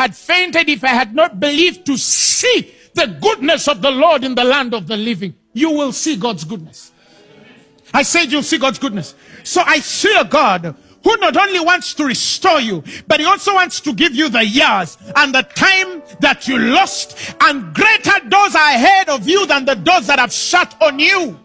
had fainted if I had not believed to see the goodness of the Lord in the land of the living. You will see God's goodness. I said you'll see God's goodness. So I see a God who not only wants to restore you, but he also wants to give you the years and the time that you lost, and greater doors are ahead of you than the doors that have shut on you.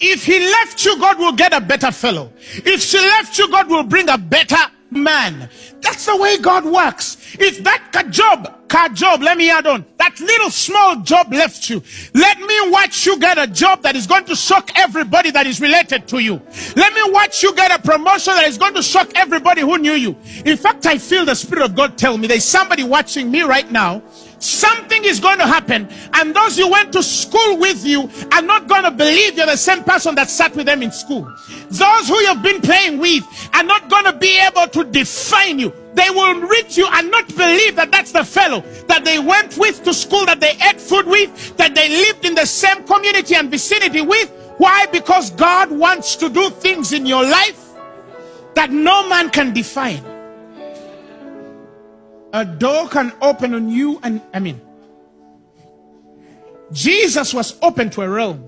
If he left you, God will get a better fellow. If she left you, God will bring a better man. That's the way God works. If that job, car job, let me add on, that little small job left you, let me watch you get a job that is going to shock everybody that is related to you. Let me watch you get a promotion that is going to shock everybody who knew you. In fact, I feel the Spirit of God tell me there's somebody watching me right now something is going to happen and those you went to school with you are not going to believe you're the same person that sat with them in school. Those who you've been playing with are not going to be able to define you. They will read you and not believe that that's the fellow that they went with to school that they ate food with that they lived in the same community and vicinity with. Why? Because god wants to do things in your life that no man can define a door can open on you and i mean jesus was open to a realm.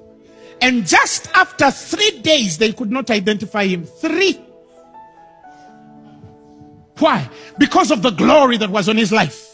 And just after three days they could not identify him. Three. Why? Because of the glory that was on his life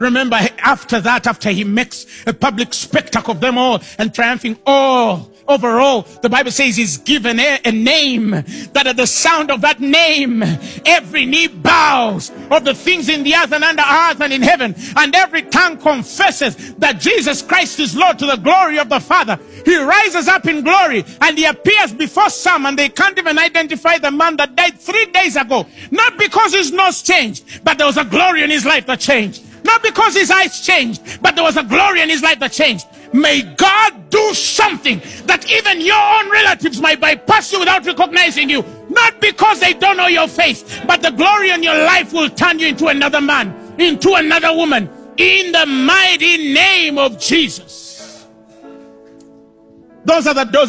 remember after that after he makes a public spectacle of them all and triumphing all overall the bible says he's given a, a, name that at the sound of that name every knee bows of the things in the earth and under earth and in heaven and every tongue confesses that jesus christ is lord to the glory of the father. He rises up in glory and he appears before some and they can't even identify the man that died three days ago. Not because his nose changed but there was a glory in his life that changed not because his eyes changed, but there was a glory in his life that changed. May God do something that even your own relatives might bypass you without recognizing you. Not because they don't know your face, but the glory in your life will turn you into another man, into another woman, in the mighty name of Jesus. Those are the those